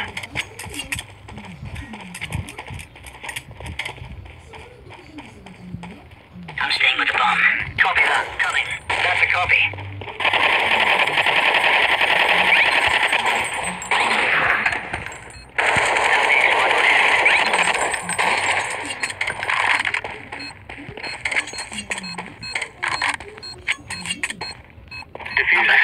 I'm staying with the bomb. Copy that. Coming. That's a copy. Diffuser.